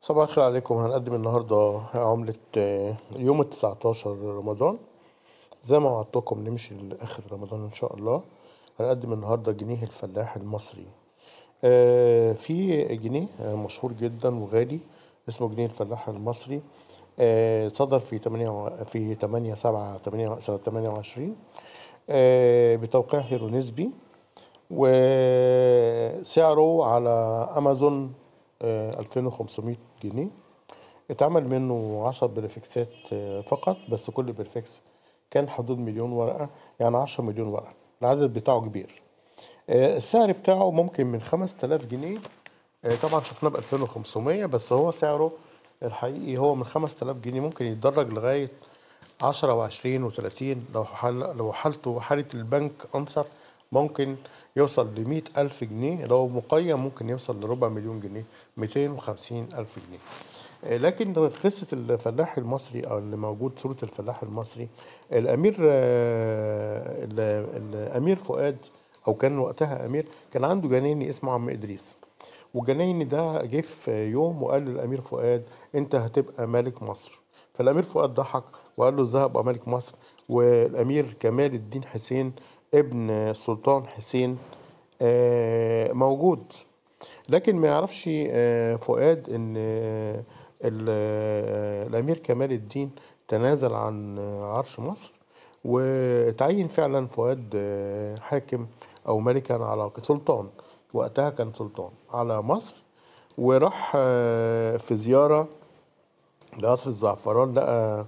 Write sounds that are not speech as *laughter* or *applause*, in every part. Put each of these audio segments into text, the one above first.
صباح الخير عليكم. هنقدم النهاردة عملة آه، يوم التسعتاشر رمضان. زي ما وعدتكم نمشي لآخر رمضان إن شاء الله. هنقدم النهاردة جنيه الفلاح المصري. آه، في جنيه آه، مشهور جدا وغالي اسمه جنيه الفلاح المصري. صدر في 8 و- في 8 7 8 سنة 28 آه، بتوقيع هيرو نسبي. وسعره على أمازون آه، 2500 جنيه. اتعمل منه 10 prefix ات آه، فقط بس كل prefix كان حدود مليون ورقة يعني 10 مليون ورقة. العدد بتاعه كبير. آه، السعر بتاعه ممكن من 5000 جنيه. آه، طبعا شفناه ب 2500 بس هو سعره الحقيقي هو من 5000 جنيه ممكن يتدرج لغاية 10 و20 و30 لو حال لو حالته حالة البنك أنسر ممكن يوصل ل 100 ألف جنيه لو مقيم ممكن يوصل لربع مليون جنيه 250 ألف جنيه. آه، لكن قصة الفلاح المصري أو اللي موجود صورة الفلاح المصري الأمير آه، ال- الأمير فؤاد أو كان وقتها أمير كان عنده جنيني اسمه عم إدريس. والجنايني ده جه في يوم وقال للامير فؤاد أنت هتبقى ملك مصر. فالأمير فؤاد ضحك وقال له إزاي ابقى ملك مصر. والأمير كمال الدين حسين ابن السلطان حسين آه، موجود. لكن ما يعرفش آه، فؤاد إن آه، ال- الأمير كمال الدين تنازل عن عرش مصر وتعين فعلا فؤاد حاكم أو ملكا على سلطان. وقتها كان سلطان على مصر وراح في زيارة لقصر الزعفران لقى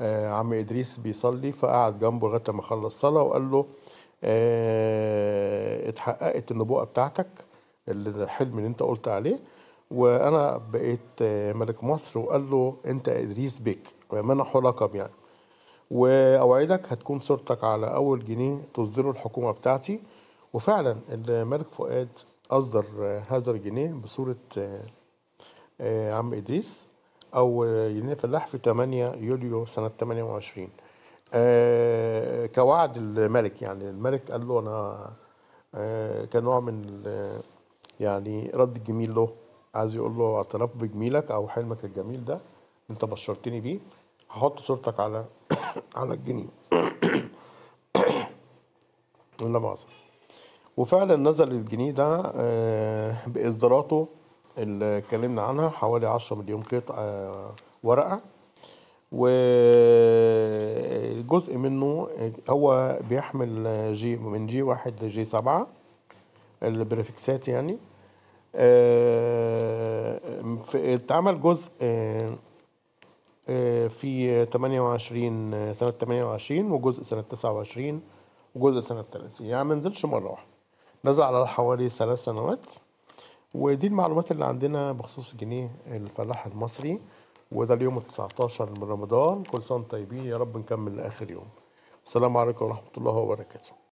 عم إدريس بيصلي فقعد جنبه لغاية ما خلص صلاة وقال له آه، اتحققت النبوءة بتاعتك الحلم اللي أنت قلت عليه. وأنا بقيت آه، ملك مصر. وقال له أنت إدريس بيك ومنحه لقب يعني. وأوعدك هتكون صورتك على أول جنيه تصدره الحكومة بتاعتي. وفعلا الملك فؤاد أصدر آه، هذا الجنيه بصورة آه، آه، عم إدريس. آه، جنيه فلاح في 8 يوليو سنة 28 آه، كوعد الملك يعني الملك قال له أنا آه، كنوع من يعني رد الجميل له. عايز يقول له اعتراف بجميلك أو حلمك الجميل ده أنت بشرتني بيه هحط صورتك على *coughs* على الجنيه. *coughs* لا مؤاخذة وفعلا نزل الجنيه ده آه، بإصداراته اللي اتكلمنا عنها حوالي 10 مليون قطعة آه، ورقة. وجزء منه هو بيحمل J من J واحد ل J سبعة ال prefix ات يعني. آه، اتعمل جزء آه، في 28 سنة 28 وجزء سنة 29 وجزء سنة 30 يعني ما نزلش مرة واحدة. نزل على حوالي ثلاث سنوات. ودي المعلومات اللي عندنا بخصوص جنيه الفلاح المصري وده اليوم ال 19 من رمضان. كل وأنتم طيبين يا رب نكمل لآخر يوم. السلام عليكم ورحمة الله وبركاته.